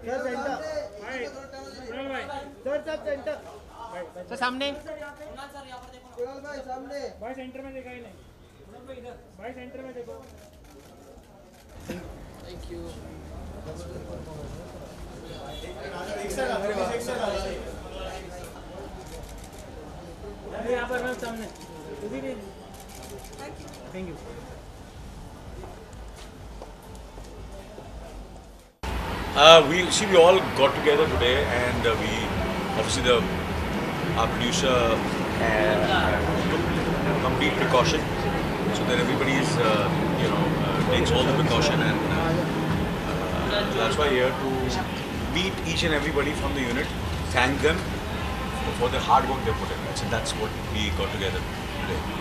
Sir centre sir sir centre sir सामने कुणाल भाई सामने भाई सेंटर में देखा। ही नहीं भाई सेंटर में देखो थैंक अरे यहाँ पर मैम सामने उसी के thank you Uh, we see we all got together today, and uh, we obviously the our producer uh, took complete precaution, so that everybody is uh, you know uh, takes all the precaution, and uh, uh, that's why we're here to meet each and everybody from the unit, thank them for the hard work they put in. So that's what we got together today.